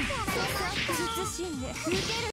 術んで受ける